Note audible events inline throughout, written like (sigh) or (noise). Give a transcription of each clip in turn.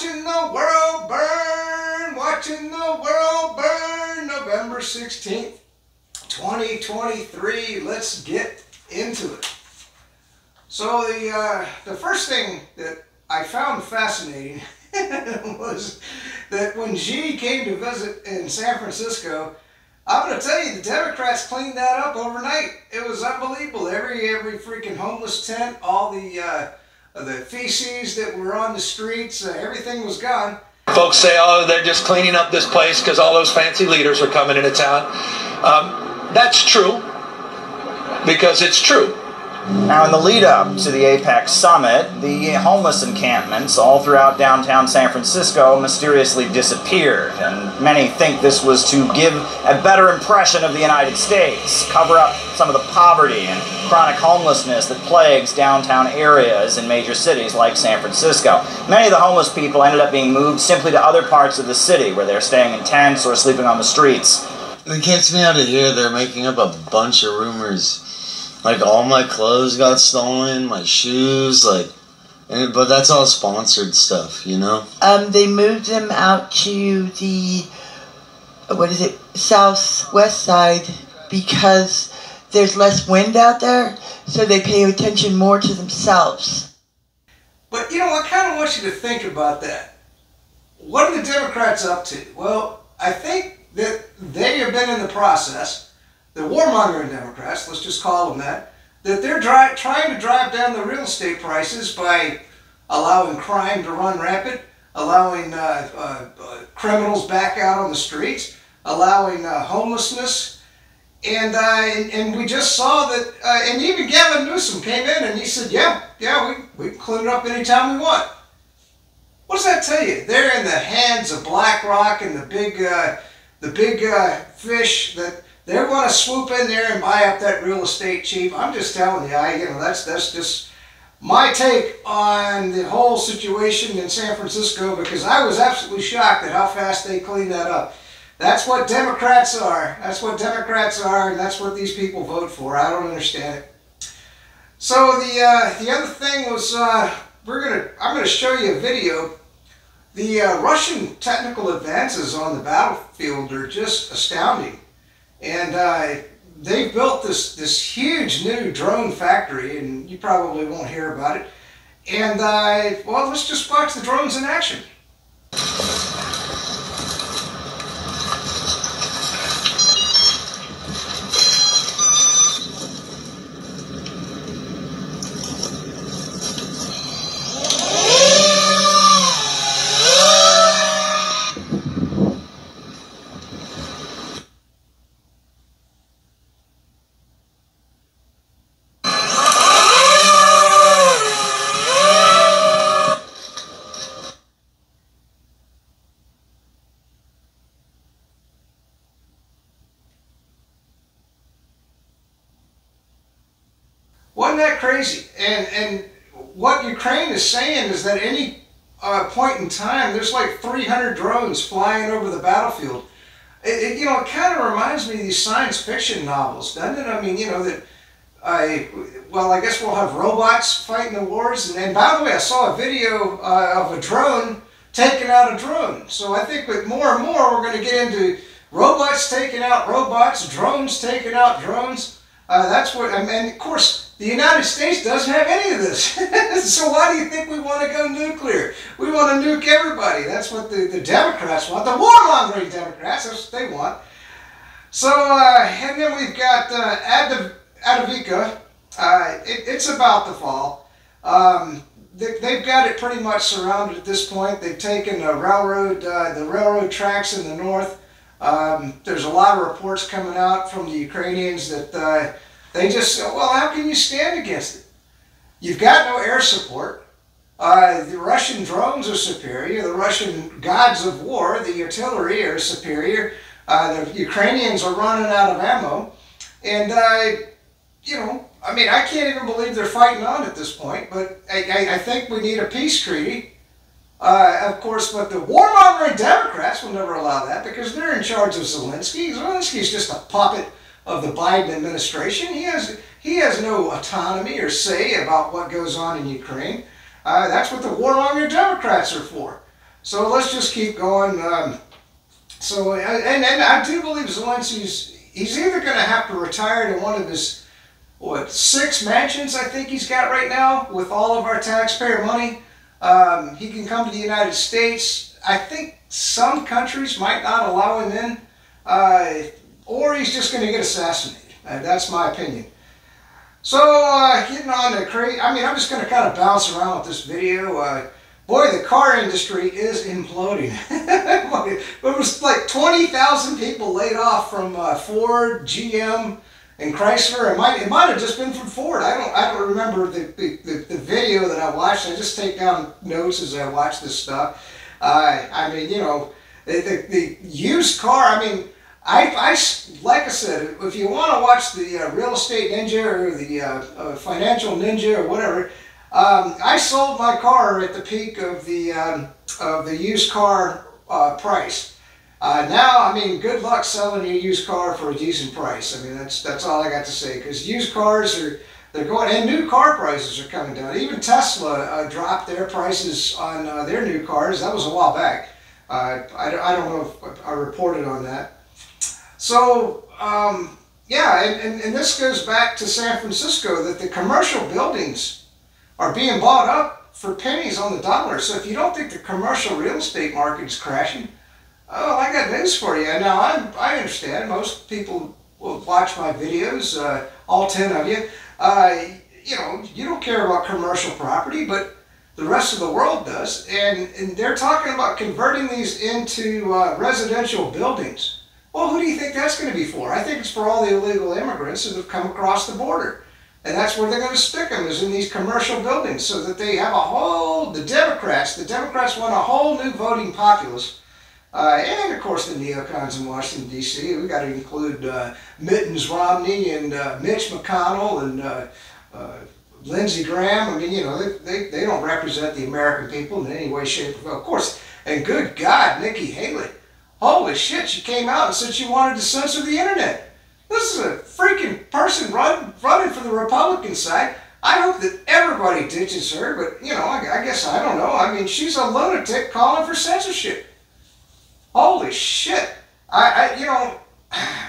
Watching the world burn, watching the world burn, November 16th, 2023. Let's get into it. So the, uh, the first thing that I found fascinating (laughs) was that when Xi came to visit in San Francisco, I'm going to tell you, the Democrats cleaned that up overnight. It was unbelievable. Every every freaking homeless tent, all the uh, the feces that were on the streets, uh, everything was gone. Folks say, oh, they're just cleaning up this place because all those fancy leaders are coming into town. Um, that's true because it's true. Now, in the lead up to the APEC summit, the homeless encampments all throughout downtown San Francisco mysteriously disappeared, and many think this was to give a better impression of the United States, cover up some of the poverty and chronic homelessness that plagues downtown areas in major cities like San Francisco. Many of the homeless people ended up being moved simply to other parts of the city where they're staying in tents or sleeping on the streets. It gets me out of here. They're making up a bunch of rumors like all my clothes got stolen, my shoes, like, and, but that's all sponsored stuff, you know. Um, they moved them out to the what is it, southwest side because there's less wind out there, so they pay attention more to themselves. But you know, I kind of want you to think about that. What are the Democrats up to? Well, I think that they have been in the process the warmongering Democrats, let's just call them that, that they're trying to drive down the real estate prices by allowing crime to run rampant, allowing uh, uh, uh, criminals back out on the streets, allowing uh, homelessness. And, uh, and we just saw that, uh, and even Gavin Newsom came in and he said, yeah, yeah, we, we can clean it up anytime we want. What does that tell you? They're in the hands of BlackRock and the big, the big fish that they're going to swoop in there and buy up that real estate cheap. I'm just telling you, I, you know, that's that's just my take on the whole situation in San Francisco because I was absolutely shocked at how fast they cleaned that up. That's what Democrats are. That's what Democrats are, and that's what these people vote for. I don't understand it. So the uh, the other thing was uh, we're gonna I'm gonna show you a video. The uh, Russian technical advances on the battlefield are just astounding. And uh, they built this, this huge new drone factory, and you probably won't hear about it. And, uh, well, let's just watch the drones in action. That crazy? And and what Ukraine is saying is that any uh, point in time, there's like 300 drones flying over the battlefield. It, it you know, it kind of reminds me of these science fiction novels, doesn't it? I mean, you know that. I well, I guess we'll have robots fighting the wars. And, and by the way, I saw a video uh, of a drone taking out a drone. So I think with more and more, we're going to get into robots taking out robots, drones taking out drones. Uh, that's what, I mean, of course, the United States doesn't have any of this. (laughs) so why do you think we want to go nuclear? We want to nuke everybody. That's what the, the Democrats want. The warmongering Democrats, that's what they want. So, uh, and then we've got uh, Ad Avdiivka. Uh, it, it's about to fall. Um, they, have got it pretty much surrounded at this point. They've taken the railroad, uh, the railroad tracks in the north. Um, there's a lot of reports coming out from the Ukrainians that uh, they just say, well, how can you stand against it? You've got no air support. Uh, the Russian drones are superior. The Russian gods of war, the artillery, are superior. Uh, the Ukrainians are running out of ammo. And, uh, you know, I mean, I can't even believe they're fighting on at this point, but I, I, I think we need a peace treaty. Uh, of course, but the warmongering Democrats will never allow that because they're in charge of Zelensky. Zelensky's just a puppet of the Biden administration. He has, he has no autonomy or say about what goes on in Ukraine. Uh, that's what the warmongering Democrats are for. So let's just keep going. Um, so, and, and I do believe Zelensky's, he's either going to have to retire to one of his, what, six mansions I think he's got right now with all of our taxpayer money. Um, he can come to the United States. I think some countries might not allow him in, uh, or he's just going to get assassinated. Uh, that's my opinion. So, uh, getting on to create, I mean, I'm just going to kind of bounce around with this video. Uh, boy, the car industry is imploding. (laughs) it was like 20,000 people laid off from uh, Ford, GM, and Chrysler. It might, it might have just been from Ford. I don't, I don't remember the, the, the, video that I watched. I just take down notes as I watch this stuff. Uh, I mean, you know, the, the, the used car, I mean, I, I, like I said, if you want to watch the uh, Real Estate Ninja or the uh, uh, Financial Ninja or whatever, um, I sold my car at the peak of the um, of the used car uh, price. Uh, now, I mean, good luck selling a used car for a decent price. I mean, that's that's all I got to say. Because used cars are they're going, and new car prices are coming down. Even Tesla uh, dropped their prices on their new cars. That was a while back. I, I don't know if I reported on that. So, um, yeah, and, and, and this goes back to San Francisco that the commercial buildings are being bought up for pennies on the dollar. So if you don't think the commercial real estate market is crashing, oh, I got news for you. Now, I, I understand most people will watch my videos, uh, all 10 of you. Uh, you know, you don't care about commercial property, but the rest of the world does. And, and they're talking about converting these into uh, residential buildings. Well, who do you think that's going to be for? I think it's for all the illegal immigrants that have come across the border. And that's where they're going to stick them, is in these commercial buildings, so that they have a whole, the Democrats, the Democrats want a whole new voting populace. Uh, and of course the neocons in Washington, D.C. We've got to include uh, Mittens Romney and uh, Mitch McConnell and uh, uh, Lindsey Graham. I mean, you know, they, they, they don't represent the American people in any way, shape, or form. Of course, and good God, Nikki Haley. Holy shit, she came out and said she wanted to censor the internet. This is a freaking person run, running for the Republican side. I hope that everybody ditches her, but you know, I, I guess I don't know. I mean, she's a lunatic calling for censorship. Holy shit. I, I you know,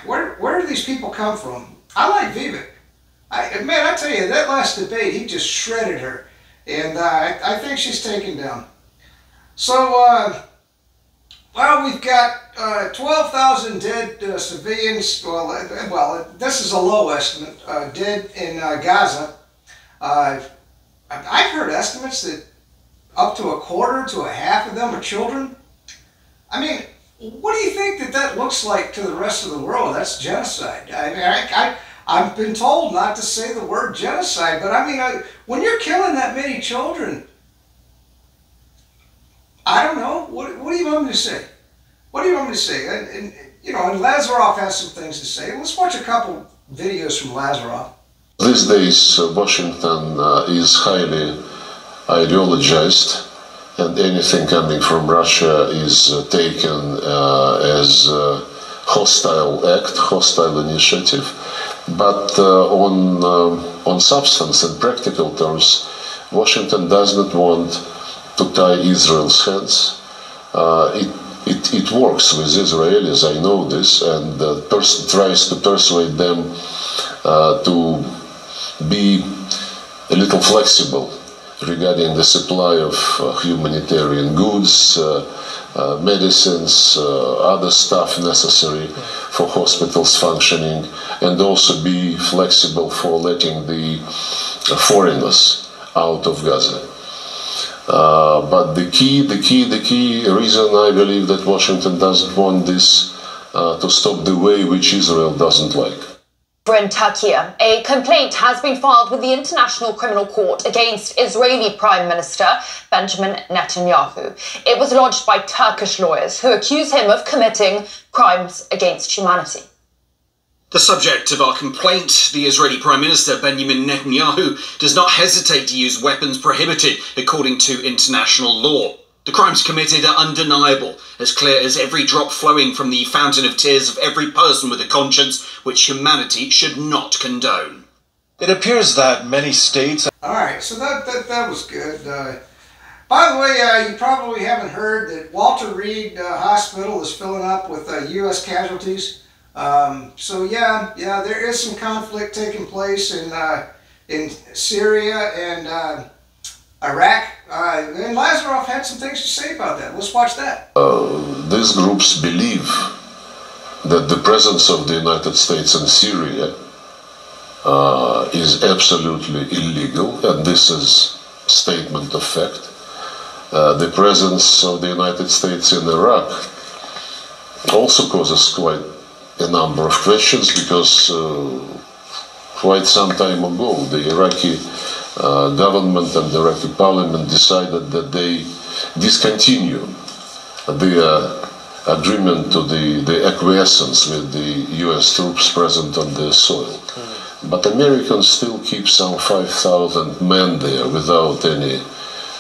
where, where do these people come from? I like Vivek. I, man, I tell you, that last debate, he just shredded her. And uh, I, I think she's taken down. So, uh, well, we've got uh, 12,000 dead uh, civilians. Well, uh, well, this is a low estimate. Uh, dead in uh, Gaza. I've heard estimates that up to a quarter to a half of them are children. I mean, what do you think that that looks like to the rest of the world? That's genocide. I mean, I, I, have been told not to say the word genocide, but I mean, I, when you're killing that many children, I don't know. What, what do you want me to say? What do you want me to say? And, and you know, and Lazaroff has some things to say. Let's watch a couple videos from Lazaroff. These days, Washington uh, is highly ideologized, and anything coming from Russia is uh, taken uh, as a hostile act, hostile initiative. But uh, on um, on substance and practical terms, Washington does not want to tie Israel's hands. Uh, it, it, it works with Israelis, I know this, and person tries to persuade them uh, to be a little flexible regarding the supply of uh, humanitarian goods, uh, uh, medicines, other stuff necessary for hospitals functioning, and also be flexible for letting the foreigners out of Gaza. Uh, but the key, the key, the key reason I believe that Washington doesn't want this uh, to stop the way which Israel doesn't like. Turkey, a complaint has been filed with the International Criminal Court against Israeli Prime Minister Benjamin Netanyahu. It was lodged by Turkish lawyers who accuse him of committing crimes against humanity. The subject of our complaint, the Israeli Prime Minister Benjamin Netanyahu, does not hesitate to use weapons prohibited according to international law. The crimes committed are undeniable, as clear as every drop flowing from the fountain of tears of every person with a conscience, which humanity should not condone. It appears that many states. All right, so that that, that was good. Uh, By the way, uh, you probably haven't heard that Walter Reed uh, Hospital is filling up with uh, U.S. casualties. Um, so yeah, yeah, there is some conflict taking place in uh, in Syria and uh, Iraq. Uh, and Lazarov had some things to say about that. Let's watch that. these groups believe that the presence of the United States in Syria is absolutely illegal, and this is statement of fact. Uh, the presence of the United States in Iraq also causes quite a number of questions because uh, quite some time ago the Iraqi uh, government and the Iraqi parliament decided that they discontinue the agreement to the, the acquiescence with the US troops present on the soil. But Americans still keep some 5,000 men there without any,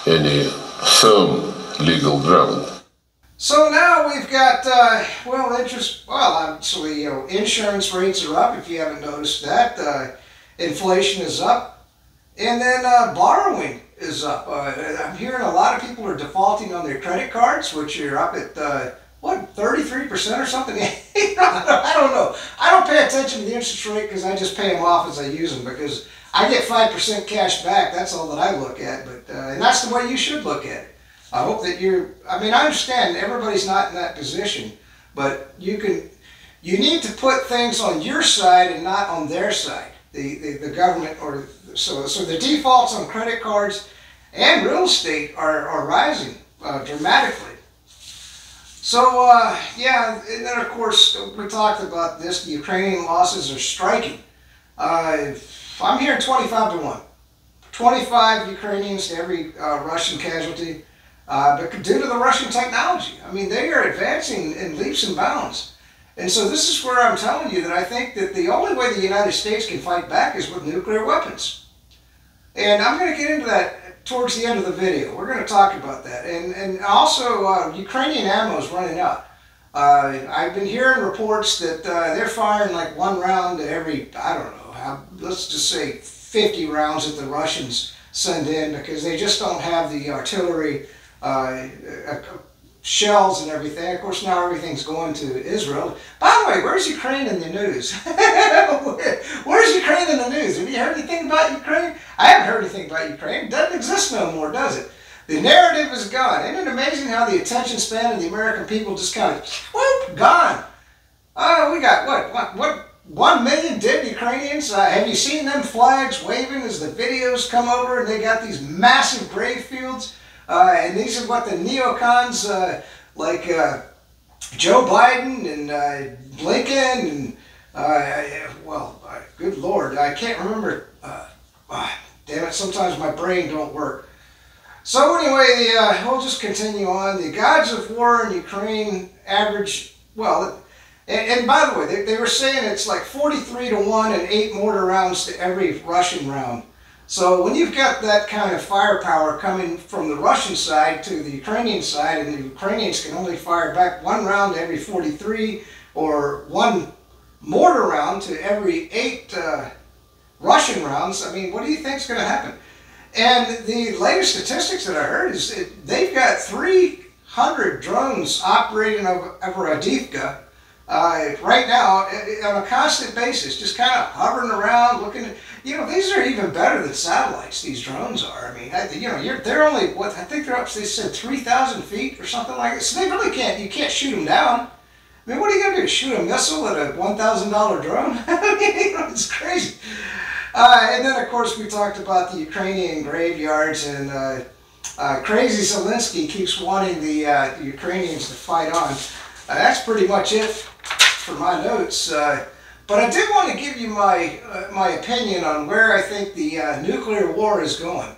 any firm legal ground. So now we've got, uh, well, interest, well, actually, you know, insurance rates are up, if you haven't noticed that. Uh, inflation is up. And then uh, borrowing is up. Uh, I'm hearing a lot of people are defaulting on their credit cards, which are up at, uh, what, 33% or something? (laughs) I don't know. I don't pay attention to the interest rate because I just pay them off as I use them because I get 5% cash back. That's all that I look at. But uh, And that's the way you should look at it. I hope that you're, I mean, I understand everybody's not in that position, but you can, you need to put things on your side and not on their side. The, the, the government or, so, so the defaults on credit cards and real estate are, are rising uh, dramatically. So, uh, yeah, and then of course, we talked about this, the Ukrainian losses are striking. Uh, I'm hearing 25 to 1. 25 Ukrainians to every uh, Russian casualty. Uh, but due to the Russian technology, I mean, they are advancing in leaps and bounds. And so this is where I'm telling you that I think that the only way the United States can fight back is with nuclear weapons. And I'm going to get into that towards the end of the video. We're going to talk about that. And, and also, uh, Ukrainian ammo is running out. Uh, I've been hearing reports that uh, they're firing like one round every, I don't know, how, let's just say 50 rounds that the Russians send in because they just don't have the artillery uh, shells and everything. Of course, now everything's going to Israel. By the way, where's Ukraine in the news? (laughs) where's Ukraine in the news? Have you heard anything about Ukraine? I haven't heard anything about Ukraine. Doesn't exist no more, does it? The narrative is gone. Isn't it amazing how the attention span of the American people just kind of, whoop, gone? Oh, we got what? What? what one million dead Ukrainians. Uh, have you seen them flags waving as the videos come over and they got these massive grave fields? Uh, and these are what the neocons uh, like uh, Joe Biden and uh, Blinken and uh, well, good lord, I can't remember. Ah, damn it, sometimes my brain don't work. So anyway, the, we'll just continue on. The gods of war in Ukraine average, well, and, by the way, they, they were saying it's like 43 to 1 and 8 mortar rounds to every Russian round. So when you've got that kind of firepower coming from the Russian side to the Ukrainian side, and the Ukrainians can only fire back one round every 43 or one mortar round to every eight uh, Russian rounds, I mean, what do you think is going to happen? And the latest statistics that I heard is they've got 300 drones operating over, over Avdiivka uh, right now on a constant basis, just kind of hovering around, looking at, you know, these are even better than satellites, these drones are. I mean, I, you know, they're only, what, I think they're up, they said 3,000 feet or something like that. So they really can't, you can't shoot them down. I mean, what are you going to do? Shoot a missile at a $1,000 drone? (laughs) I mean, you know, it's crazy. Uh, and then, of course, we talked about the Ukrainian graveyards and uh, uh Crazy Zelensky keeps wanting the, uh, the Ukrainians to fight on. Uh, that's pretty much it for my notes. But I did want to give you my, uh, my opinion on where I think the uh, nuclear war is going.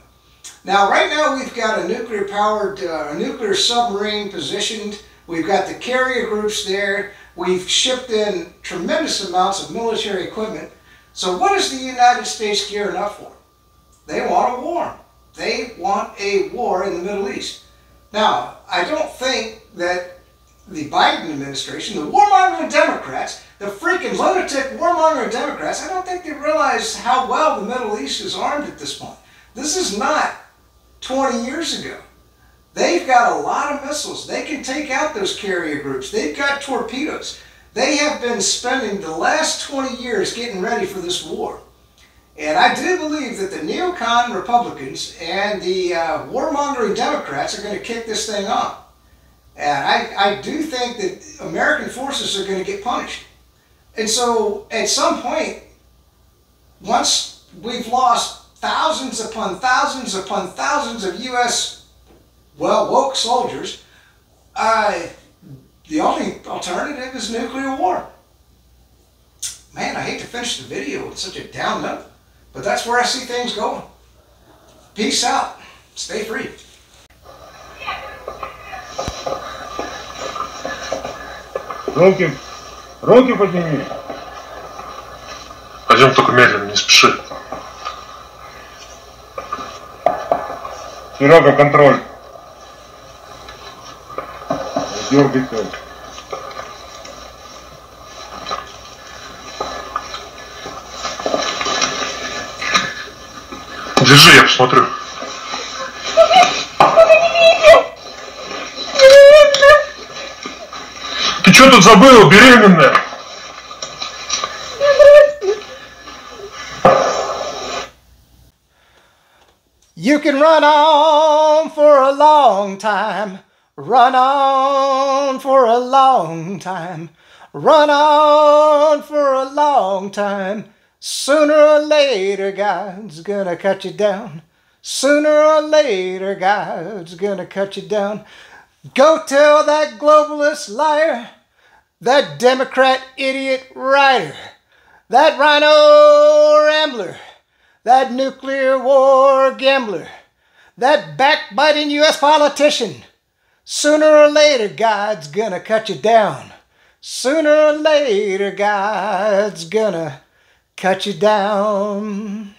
Now, right now we've got a nuclear powered, uh, nuclear submarine positioned. We've got the carrier groups there. We've shipped in tremendous amounts of military equipment. So what is the United States gearing up for? They want a war. They want a war in the Middle East. Now, I don't think that the Biden administration, the warmongering Democrats, the freaking lunatic warmongering Democrats, I don't think they realize how well the Middle East is armed at this point. This is not 20 years ago. They've got a lot of missiles. They can take out those carrier groups. They've got torpedoes. They have been spending the last 20 years getting ready for this war. And I do believe that the neocon Republicans and the uh, warmongering Democrats are going to kick this thing off. And I, I do think that American forces are going to get punished. And so at some point, once we've lost thousands upon thousands upon thousands of U.S. well woke soldiers, uh, the only alternative is nuclear war. Man, I hate to finish the video with such a down note. But that's where I see things going. Peace out. Stay free. Руки, руки подними. Пойдем только медленно, не спеши. Серега, контроль. Дергайся. Держи, я посмотрю. Ты что тут забыла, беременная? You can run on for a long time. Run on for a long time. Run on for a long time. Sooner or later, God's gonna cut you down. Sooner or later, God's gonna cut you down. Go tell that globalist liar, that Democrat idiot writer, that RINO rambler, that nuclear war gambler, that backbiting U.S. politician. Sooner or later, God's gonna cut you down. Sooner or later, God's gonna cut you down.